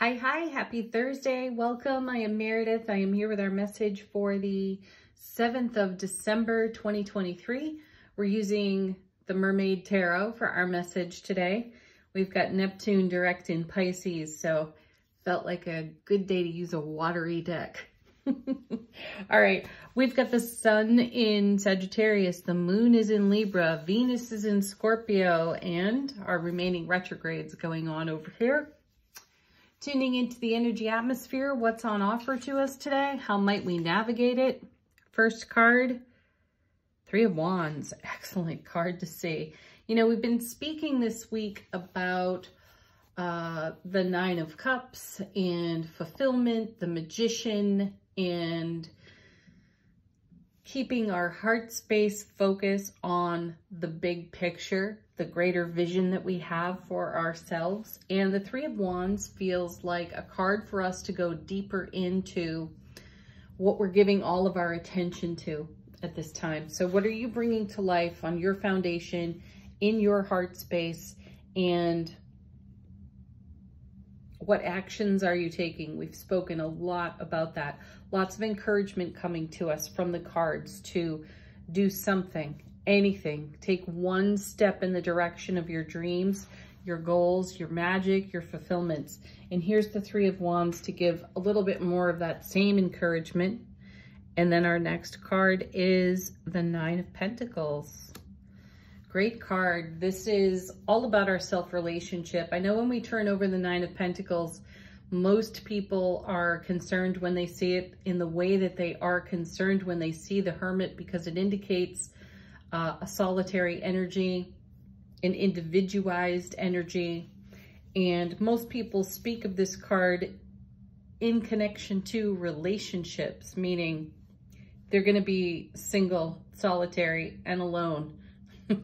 Hi, hi, happy Thursday. Welcome. I am Meredith. I am here with our message for the 7th of December 2023. We're using the Mermaid Tarot for our message today. We've got Neptune direct in Pisces, so felt like a good day to use a watery deck. All right, we've got the sun in Sagittarius, the moon is in Libra, Venus is in Scorpio, and our remaining retrogrades going on over here. Tuning into the energy atmosphere, what's on offer to us today? How might we navigate it? First card, Three of Wands. Excellent card to see. You know, we've been speaking this week about uh, the Nine of Cups and fulfillment, the Magician, and keeping our heart space focus on the big picture, the greater vision that we have for ourselves. And the Three of Wands feels like a card for us to go deeper into what we're giving all of our attention to at this time. So what are you bringing to life on your foundation, in your heart space, and what actions are you taking? We've spoken a lot about that. Lots of encouragement coming to us from the cards to do something, anything. Take one step in the direction of your dreams, your goals, your magic, your fulfillments. And here's the Three of Wands to give a little bit more of that same encouragement. And then our next card is the Nine of Pentacles. Great card. This is all about our self-relationship. I know when we turn over the Nine of Pentacles, most people are concerned when they see it in the way that they are concerned when they see the Hermit because it indicates uh, a solitary energy, an individualized energy. And most people speak of this card in connection to relationships, meaning they're going to be single, solitary, and alone.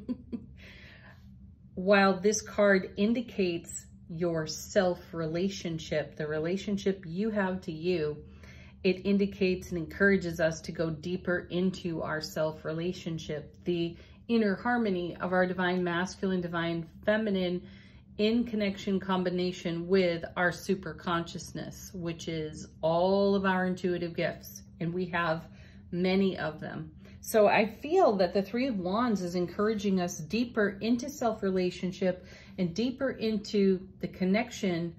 While this card indicates your self-relationship, the relationship you have to you, it indicates and encourages us to go deeper into our self-relationship, the inner harmony of our divine masculine, divine feminine in connection combination with our super consciousness, which is all of our intuitive gifts. And we have many of them. So I feel that the Three of Wands is encouraging us deeper into self-relationship and deeper into the connection,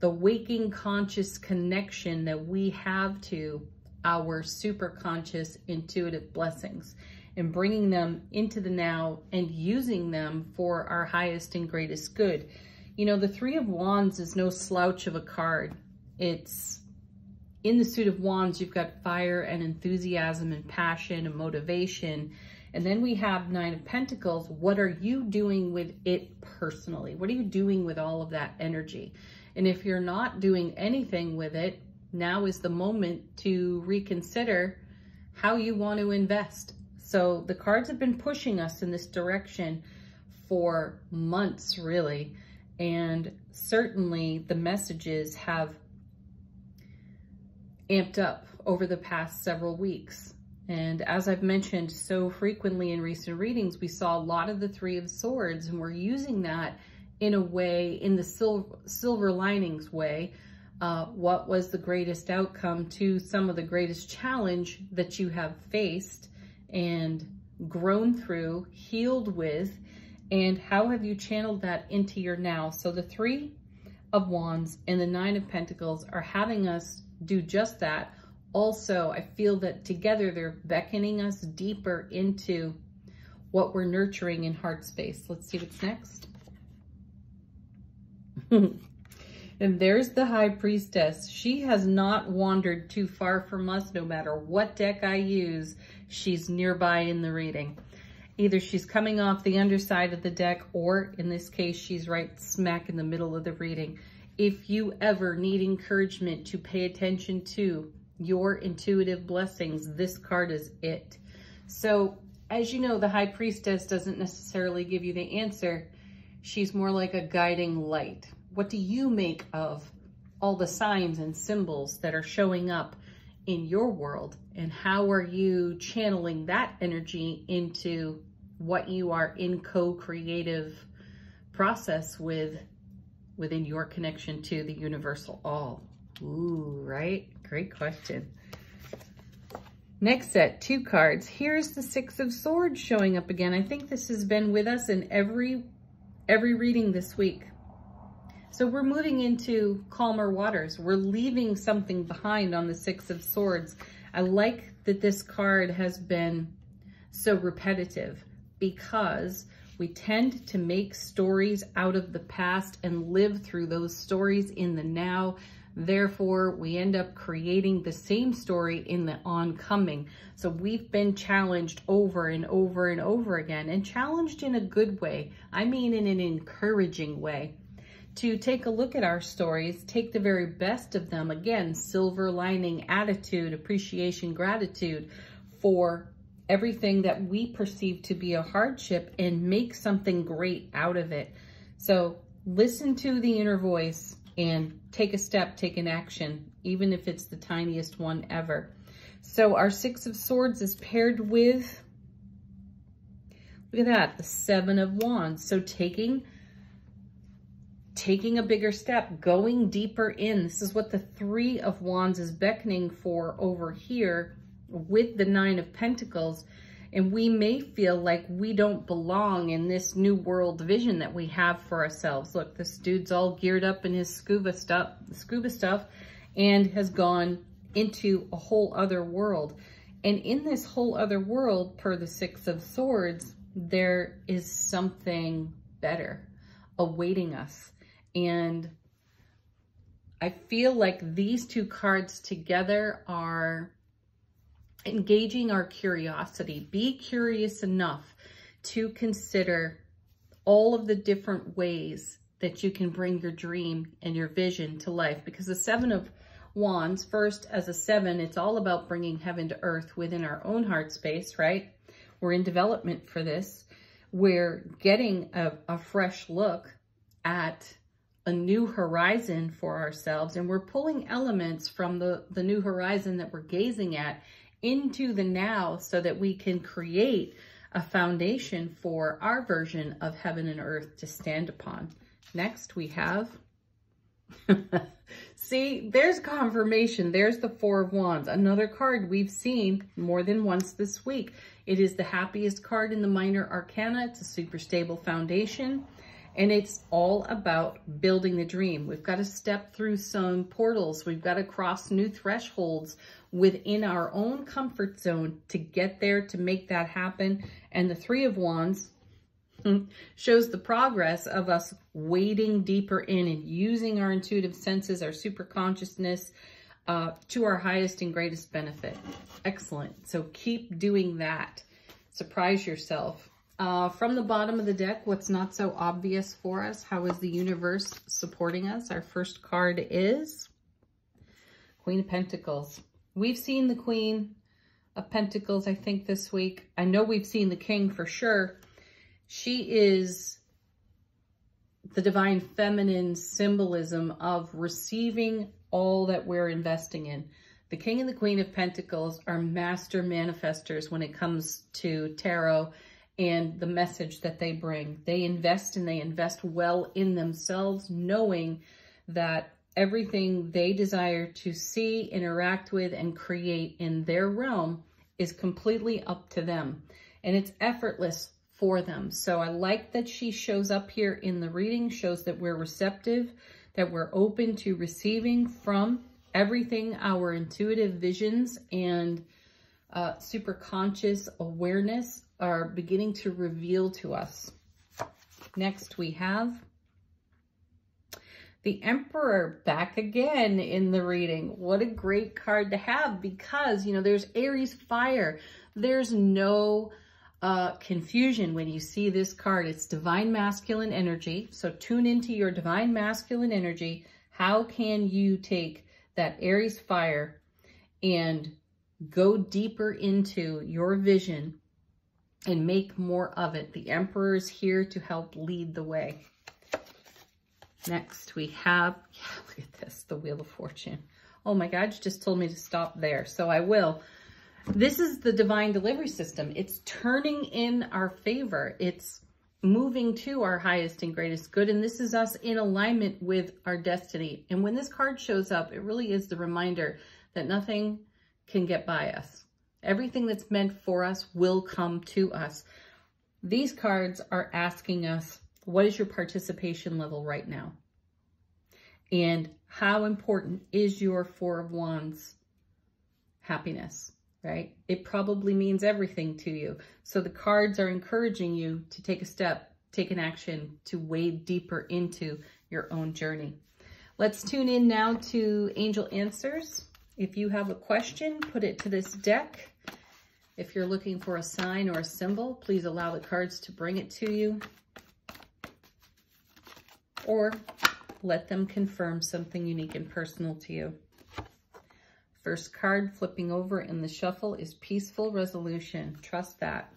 the waking conscious connection that we have to our super conscious intuitive blessings and bringing them into the now and using them for our highest and greatest good. You know, the Three of Wands is no slouch of a card. It's in the suit of wands, you've got fire and enthusiasm and passion and motivation. And then we have nine of pentacles. What are you doing with it personally? What are you doing with all of that energy? And if you're not doing anything with it, now is the moment to reconsider how you want to invest. So the cards have been pushing us in this direction for months, really. And certainly the messages have amped up over the past several weeks. And as I've mentioned so frequently in recent readings, we saw a lot of the Three of Swords, and we're using that in a way, in the silver, silver linings way. Uh, what was the greatest outcome to some of the greatest challenge that you have faced and grown through, healed with, and how have you channeled that into your now? So the Three of Wands and the Nine of Pentacles are having us do just that. Also, I feel that together they're beckoning us deeper into what we're nurturing in heart space. Let's see what's next. and there's the High Priestess. She has not wandered too far from us no matter what deck I use. She's nearby in the reading. Either she's coming off the underside of the deck or in this case, she's right smack in the middle of the reading if you ever need encouragement to pay attention to your intuitive blessings, this card is it. So as you know, the High Priestess doesn't necessarily give you the answer. She's more like a guiding light. What do you make of all the signs and symbols that are showing up in your world? And how are you channeling that energy into what you are in co-creative process with within your connection to the universal all? Ooh, right? Great question. Next set, two cards. Here's the Six of Swords showing up again. I think this has been with us in every every reading this week. So we're moving into calmer waters. We're leaving something behind on the Six of Swords. I like that this card has been so repetitive because we tend to make stories out of the past and live through those stories in the now. Therefore, we end up creating the same story in the oncoming. So we've been challenged over and over and over again and challenged in a good way. I mean, in an encouraging way to take a look at our stories, take the very best of them. Again, silver lining attitude, appreciation, gratitude for everything that we perceive to be a hardship and make something great out of it. So listen to the inner voice and take a step, take an action, even if it's the tiniest one ever. So our Six of Swords is paired with, look at that, the Seven of Wands. So taking, taking a bigger step, going deeper in. This is what the Three of Wands is beckoning for over here with the Nine of Pentacles. And we may feel like we don't belong in this new world vision that we have for ourselves. Look, this dude's all geared up in his scuba stuff, scuba stuff and has gone into a whole other world. And in this whole other world, per the Six of Swords, there is something better awaiting us. And I feel like these two cards together are engaging our curiosity. Be curious enough to consider all of the different ways that you can bring your dream and your vision to life. Because the seven of wands first as a seven it's all about bringing heaven to earth within our own heart space right? We're in development for this. We're getting a, a fresh look at a new horizon for ourselves and we're pulling elements from the the new horizon that we're gazing at into the now so that we can create a foundation for our version of heaven and earth to stand upon. Next, we have, see, there's confirmation. There's the Four of Wands, another card we've seen more than once this week. It is the happiest card in the minor arcana. It's a super stable foundation. And it's all about building the dream. We've got to step through some portals. We've got to cross new thresholds within our own comfort zone to get there, to make that happen. And the Three of Wands shows the progress of us wading deeper in and using our intuitive senses, our super consciousness, uh, to our highest and greatest benefit. Excellent. So keep doing that. Surprise yourself. Uh, from the bottom of the deck, what's not so obvious for us? How is the universe supporting us? Our first card is Queen of Pentacles. We've seen the Queen of Pentacles, I think, this week. I know we've seen the King for sure. She is the divine feminine symbolism of receiving all that we're investing in. The King and the Queen of Pentacles are master manifestors when it comes to tarot and the message that they bring. They invest and they invest well in themselves, knowing that everything they desire to see, interact with, and create in their realm is completely up to them. And it's effortless for them. So I like that she shows up here in the reading, shows that we're receptive, that we're open to receiving from everything our intuitive visions and uh, super conscious awareness are beginning to reveal to us. Next, we have the Emperor back again in the reading. What a great card to have because, you know, there's Aries fire. There's no uh, confusion when you see this card. It's divine masculine energy. So tune into your divine masculine energy. How can you take that Aries fire and go deeper into your vision and make more of it. The Emperor is here to help lead the way. Next, we have, yeah, look at this, the Wheel of Fortune. Oh my God, you just told me to stop there, so I will. This is the divine delivery system. It's turning in our favor. It's moving to our highest and greatest good. And this is us in alignment with our destiny. And when this card shows up, it really is the reminder that nothing can get by us. Everything that's meant for us will come to us. These cards are asking us, what is your participation level right now? And how important is your Four of Wands happiness, right? It probably means everything to you. So the cards are encouraging you to take a step, take an action, to wade deeper into your own journey. Let's tune in now to Angel Answers. If you have a question, put it to this deck. If you're looking for a sign or a symbol, please allow the cards to bring it to you. Or let them confirm something unique and personal to you. First card flipping over in the shuffle is Peaceful Resolution. Trust that.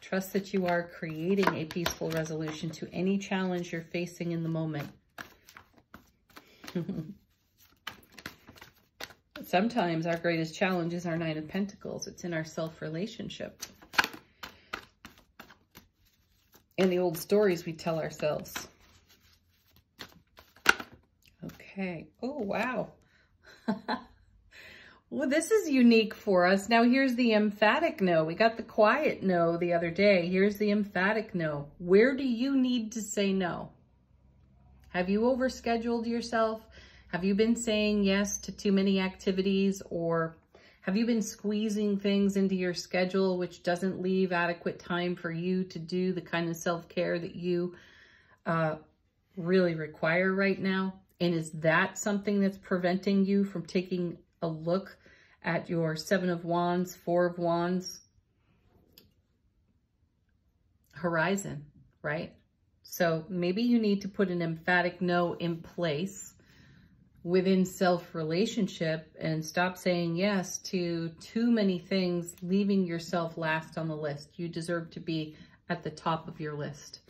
Trust that you are creating a peaceful resolution to any challenge you're facing in the moment. Sometimes our greatest challenge is our Nine of Pentacles. It's in our self-relationship. And the old stories we tell ourselves. Okay. Oh, wow. well, this is unique for us. Now, here's the emphatic no. We got the quiet no the other day. Here's the emphatic no. Where do you need to say no? Have you overscheduled yourself? Have you been saying yes to too many activities or have you been squeezing things into your schedule which doesn't leave adequate time for you to do the kind of self-care that you uh, really require right now? And is that something that's preventing you from taking a look at your Seven of Wands, Four of Wands horizon, right? So maybe you need to put an emphatic no in place within self-relationship and stop saying yes to too many things, leaving yourself last on the list. You deserve to be at the top of your list.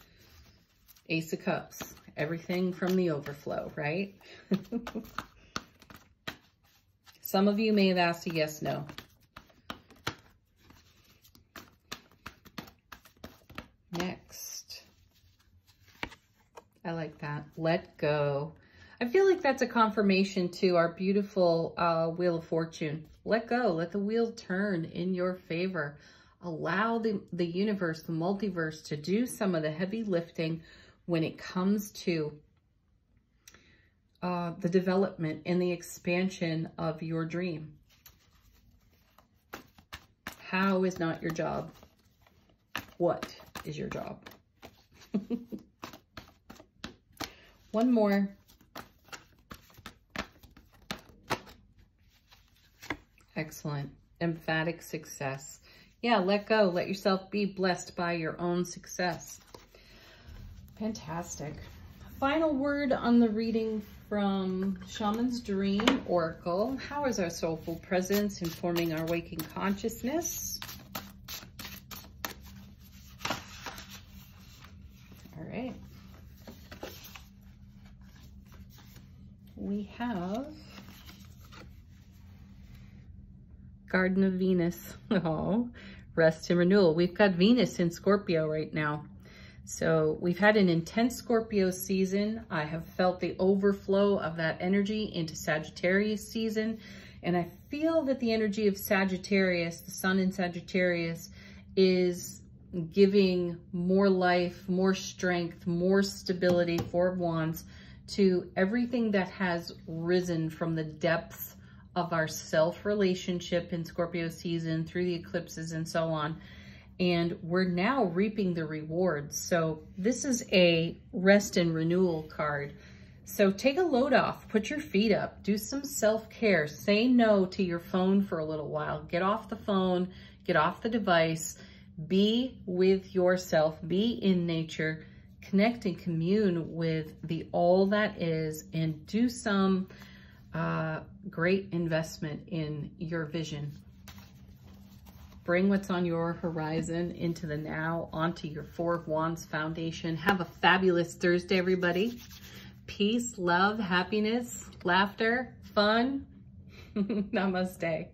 Ace of Cups, everything from the overflow, right? Some of you may have asked a yes, no. Next. I like that. Let go. I feel like that's a confirmation to our beautiful uh, Wheel of Fortune. Let go. Let the wheel turn in your favor. Allow the, the universe, the multiverse, to do some of the heavy lifting when it comes to uh, the development and the expansion of your dream. How is not your job? What is your job? One more. Excellent. Emphatic success. Yeah, let go. Let yourself be blessed by your own success. Fantastic. Final word on the reading from Shaman's Dream Oracle. How is our soulful presence informing our waking consciousness? All right. We have Garden of Venus. Oh, rest and renewal. We've got Venus in Scorpio right now. So we've had an intense Scorpio season. I have felt the overflow of that energy into Sagittarius season. And I feel that the energy of Sagittarius, the sun in Sagittarius, is giving more life, more strength, more stability, Four of Wands, to everything that has risen from the depths of our self-relationship in Scorpio season through the eclipses and so on. And we're now reaping the rewards. So this is a rest and renewal card. So take a load off, put your feet up, do some self-care, say no to your phone for a little while, get off the phone, get off the device, be with yourself, be in nature, connect and commune with the all that is and do some uh, great investment in your vision. Bring what's on your horizon into the now, onto your Four of Wands foundation. Have a fabulous Thursday, everybody. Peace, love, happiness, laughter, fun. Namaste.